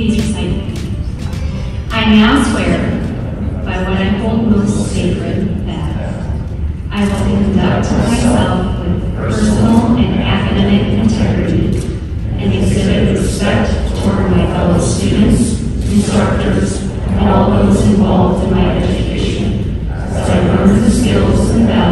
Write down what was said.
Please recite. I now swear, by what I hold most sacred, that I will conduct myself with personal and academic integrity and exhibit respect toward my fellow students, instructors, and all those involved in my education, as I learn the skills and values